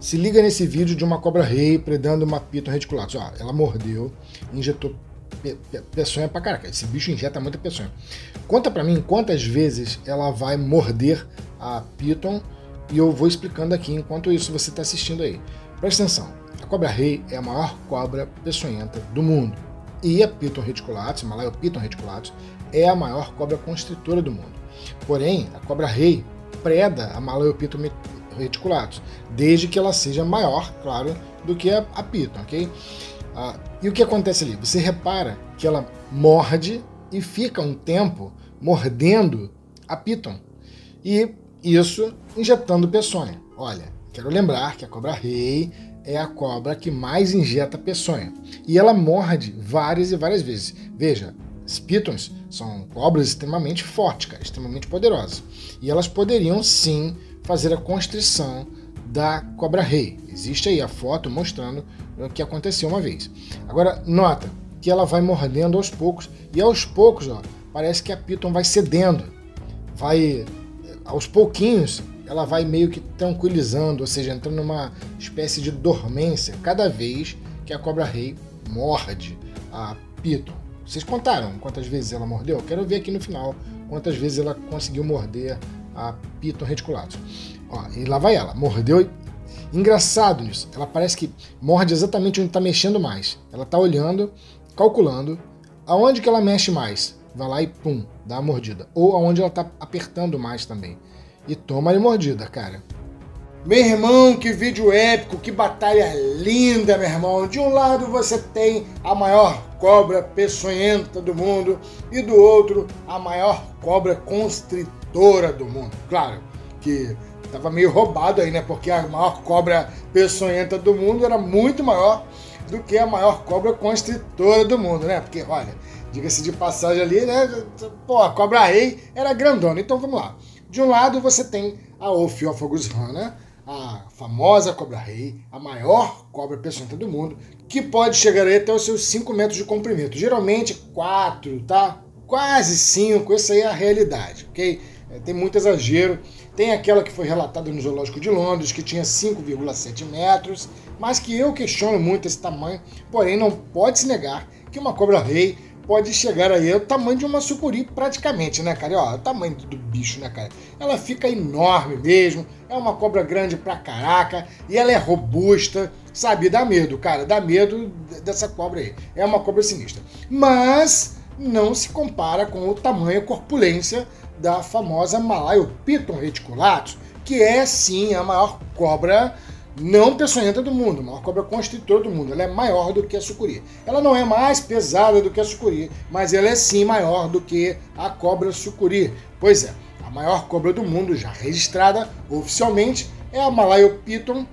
Se liga nesse vídeo de uma cobra rei predando uma piton reticulatus. Ó, ela mordeu, injetou pe pe peçonha pra caraca. Esse bicho injeta muita peçonha. Conta pra mim quantas vezes ela vai morder a piton e eu vou explicando aqui enquanto isso você está assistindo aí. Presta atenção. A cobra rei é a maior cobra peçonhenta do mundo. E a piton reticulatus, Malayo piton reticulatus, é a maior cobra constritora do mundo. Porém, a cobra rei preda a Malayo piton reticulatus, desde que ela seja maior, claro, do que a, a piton, ok? Ah, e o que acontece ali? Você repara que ela morde e fica um tempo mordendo a piton. E isso injetando peçonha. Olha, quero lembrar que a cobra rei é a cobra que mais injeta peçonha. E ela morde várias e várias vezes. Veja, as pitons são cobras extremamente fortes, cara, extremamente poderosas. E elas poderiam sim fazer a constrição da cobra-rei. Existe aí a foto mostrando o que aconteceu uma vez. Agora, nota que ela vai mordendo aos poucos, e aos poucos, ó, parece que a piton vai cedendo, vai aos pouquinhos, ela vai meio que tranquilizando, ou seja, entrando numa espécie de dormência cada vez que a cobra-rei morde a piton. Vocês contaram quantas vezes ela mordeu? Eu quero ver aqui no final quantas vezes ela conseguiu morder a Piton reticulatus. Ó, e lá vai ela, mordeu. Engraçado nisso, ela parece que morde exatamente onde está mexendo mais. Ela está olhando, calculando aonde que ela mexe mais. Vai lá e pum, dá a mordida. Ou aonde ela está apertando mais também. E toma a mordida, cara. Meu irmão, que vídeo épico, que batalha linda, meu irmão. De um lado você tem a maior cobra peçonhenta do mundo e do outro a maior cobra constritora do mundo. Claro que tava meio roubado aí, né? Porque a maior cobra peçonhenta do mundo era muito maior do que a maior cobra constritora do mundo, né? Porque, olha, diga-se de passagem ali, né? Pô, a cobra rei era grandona. Então vamos lá. De um lado você tem a Ophiophagus rana, a famosa cobra-rei, a maior cobra peçonhenta do mundo, que pode chegar até os seus 5 metros de comprimento. Geralmente 4, tá? Quase 5, essa aí é a realidade, ok? É, tem muito exagero. Tem aquela que foi relatada no Zoológico de Londres, que tinha 5,7 metros, mas que eu questiono muito esse tamanho. Porém, não pode se negar que uma cobra-rei pode chegar aí ao tamanho de uma sucuri praticamente, né, cara? E, ó, o tamanho do bicho, né, cara? Ela fica enorme mesmo, é uma cobra grande pra caraca, e ela é robusta, sabe? Dá medo, cara, dá medo dessa cobra aí. É uma cobra sinistra. Mas não se compara com o tamanho e corpulência da famosa Malayo Piton reticulatus, que é sim a maior cobra não peçonhenta do mundo, a maior cobra constritora do mundo. Ela é maior do que a sucuri. Ela não é mais pesada do que a sucuri, mas ela é sim maior do que a cobra sucuri. Pois é, a maior cobra do mundo já registrada oficialmente é a Malayo Piton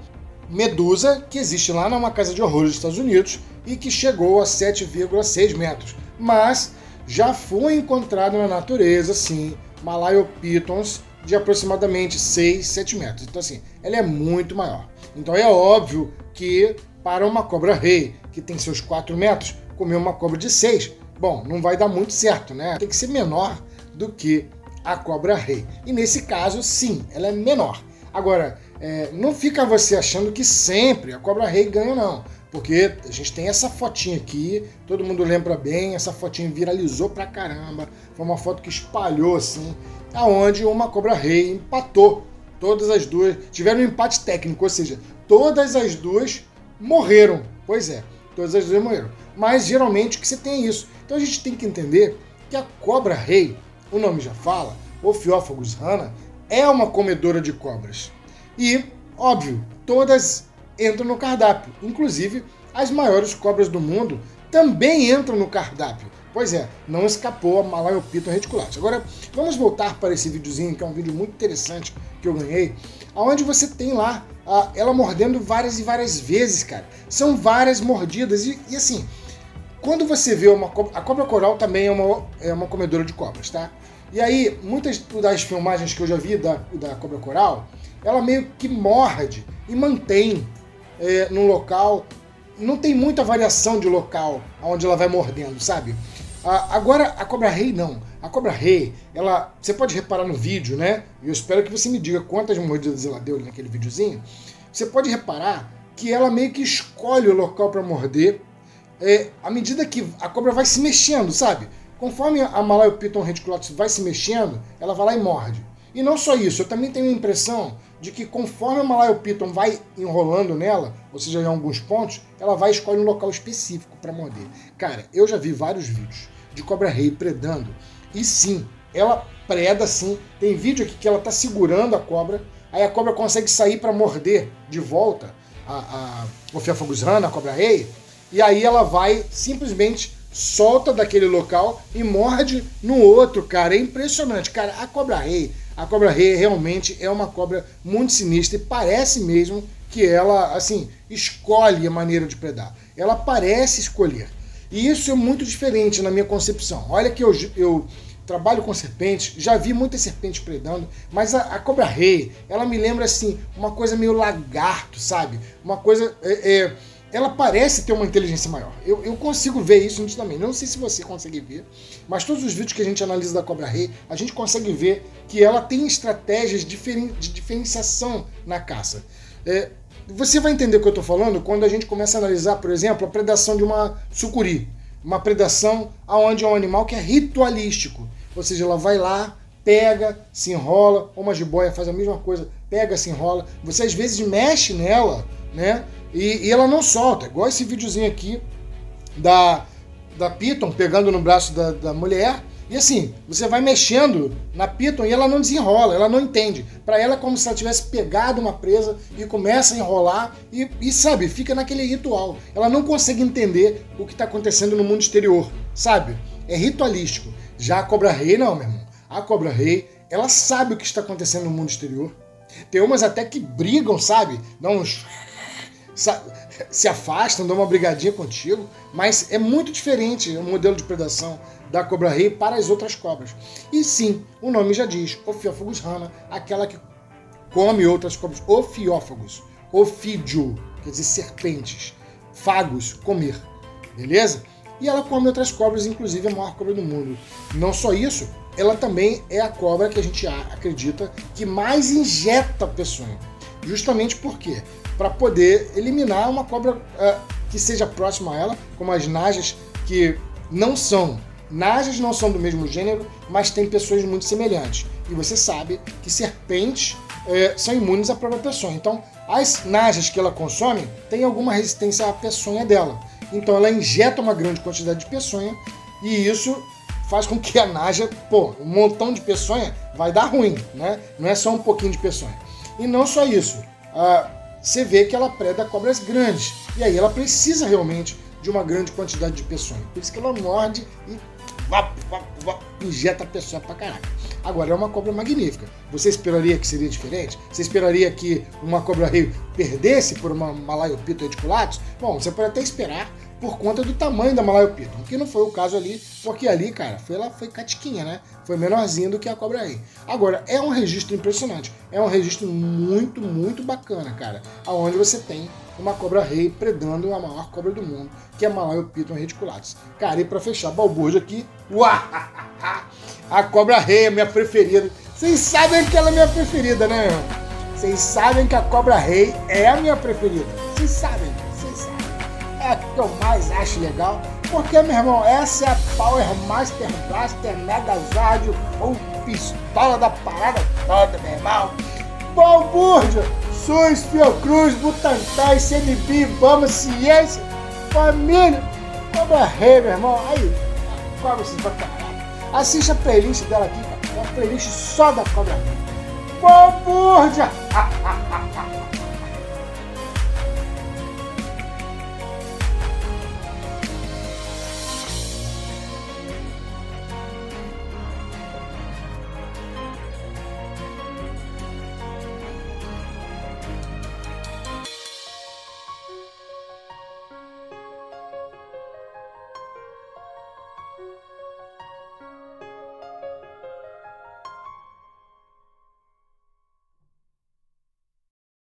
medusa, que existe lá numa casa de horrores dos Estados Unidos e que chegou a 7,6 metros. Mas já foi encontrado na natureza, sim, Malayo Pitons de aproximadamente 6, 7 metros. Então, assim, ela é muito maior. Então, é óbvio que para uma cobra-rei, que tem seus 4 metros, comer uma cobra de 6, bom, não vai dar muito certo, né? Tem que ser menor do que a cobra-rei. E nesse caso, sim, ela é menor. Agora, é, não fica você achando que sempre a cobra-rei ganha, não. Porque a gente tem essa fotinha aqui, todo mundo lembra bem, essa fotinha viralizou pra caramba. Foi uma foto que espalhou assim aonde uma Cobra Rei empatou. Todas as duas tiveram um empate técnico, ou seja, todas as duas morreram. Pois é, todas as duas morreram. Mas geralmente que você tem é isso. Então a gente tem que entender que a Cobra Rei, o nome já fala, Ophiophagus rana, é uma comedora de cobras. E, óbvio, todas entram no cardápio. Inclusive, as maiores cobras do mundo também entram no cardápio. Pois é, não escapou a Malayopiton reticulatus. Agora, vamos voltar para esse videozinho, que é um vídeo muito interessante que eu ganhei, aonde você tem lá a, ela mordendo várias e várias vezes, cara. São várias mordidas e, e assim, quando você vê uma cobra, a cobra coral também é uma, é uma comedora de cobras, tá? E aí, muitas das filmagens que eu já vi da, da cobra coral, ela meio que morde e mantém é, no local. Não tem muita variação de local onde ela vai mordendo, sabe? agora, a Cobra Rei não. A Cobra Rei, ela. Você pode reparar no vídeo, né? Eu espero que você me diga quantas mordidas ela deu naquele videozinho. você pode reparar que ela meio que escolhe o local para morder é, à medida que a cobra vai se mexendo, sabe? Conforme a Malayo Piton reticulotus vai se mexendo, ela vai lá e morde. E não só isso, eu também tenho a impressão de que conforme a Malayo Piton vai enrolando nela, ou seja, em alguns pontos, ela vai escolher um local específico para morder. Cara, eu já vi vários vídeos de cobra rei predando, e sim, ela preda sim. Tem vídeo aqui que ela tá segurando a cobra, aí a cobra consegue sair para morder de volta a, a a cobra rei, e aí ela vai simplesmente solta daquele local e morde no outro, cara. É impressionante, cara. A cobra rei, a cobra rei realmente é uma cobra muito sinistra e parece mesmo que ela, assim, escolhe a maneira de predar. Ela parece escolher. E isso é muito diferente na minha concepção. Olha que eu, eu trabalho com serpentes, já vi muitas serpentes predando, mas a, a cobra rei, ela me lembra assim, uma coisa meio lagarto, sabe? Uma coisa. É, é, ela parece ter uma inteligência maior. Eu, eu consigo ver isso nitidamente. Não sei se você consegue ver, mas todos os vídeos que a gente analisa da Cobra Rei, a gente consegue ver que ela tem estratégias de diferenciação na caça. É, você vai entender o que eu estou falando quando a gente começa a analisar, por exemplo, a predação de uma sucuri. Uma predação onde é um animal que é ritualístico. Ou seja, ela vai lá, pega, se enrola, ou uma jiboia faz a mesma coisa, pega, se enrola. Você às vezes mexe nela, né? E, e, ela não solta, igual esse videozinho aqui da, da Piton pegando no braço da, da mulher. E assim, você vai mexendo na Piton e ela não desenrola, ela não entende. Para ela é como se ela tivesse pegado uma presa e começa a enrolar e, e sabe, fica naquele ritual. Ela não consegue entender o que está acontecendo no mundo exterior, sabe? É ritualístico. Já a Cobra Rei, não, meu irmão. A Cobra Rei, ela sabe o que está acontecendo no mundo exterior. Tem umas até que brigam, sabe? Dão uns se afastam, dão uma brigadinha contigo, mas é muito diferente o modelo de predação da cobra rei para as outras cobras. E sim, o nome já diz, Ophiophagus rana, aquela que come outras cobras. Ophiófagos, ofídio, quer dizer serpentes, fagos, comer, beleza? E ela come outras cobras, inclusive a maior cobra do mundo. Não só isso, ela também é a cobra que a gente acredita que mais injeta peçonha. Justamente porque para poder eliminar uma cobra uh, que seja próxima a ela, como as najas, que não são. Najas não são do mesmo gênero, mas têm pessoas muito semelhantes. E você sabe que serpentes uh, são imunes à própria peçonha. Então, as najas que ela consome têm alguma resistência à peçonha dela. Então, ela injeta uma grande quantidade de peçonha e isso faz com que a naja, pô, um montão de peçonha vai dar ruim, né? Não é só um pouquinho de peçonha. E não só isso. Uh, você vê que ela preda cobras grandes. E aí ela precisa realmente de uma grande quantidade de peçonha. Por isso que ela morde e vá, vá, vá, injeta a peçonha pra caraca. Agora, é uma cobra magnífica. Você esperaria que seria diferente? Você esperaria que uma cobra rei perdesse por uma Malaiopito reticulatus? Bom, você pode até esperar, por conta do tamanho da Malayo Piton, que não foi o caso ali, porque ali, cara, foi, ela foi catiquinha, né? Foi menorzinha do que a Cobra Rei. Agora, é um registro impressionante, é um registro muito, muito bacana, cara, aonde você tem uma Cobra Rei predando a maior cobra do mundo, que é a Malayo Piton reticulatus. Cara, e pra fechar balbúrdia aqui, uá, a Cobra Rei é minha preferida. Vocês sabem que ela é minha preferida, né, Vocês sabem que a Cobra Rei é a minha preferida. Vocês sabem é a que eu mais acho legal. Porque, meu irmão, essa é a Power Master Blaster Mega ou pistola da parada toda, meu irmão. Balbúrdia, SUS, Fiocruz, Butantan, ICMB, Bama, Ciência, Família, Cobra Rei, meu irmão. Aí, cobra se pra caralho. Assiste a playlist dela aqui, cara. É uma playlist só da Cobra Rei. Balbúrdia!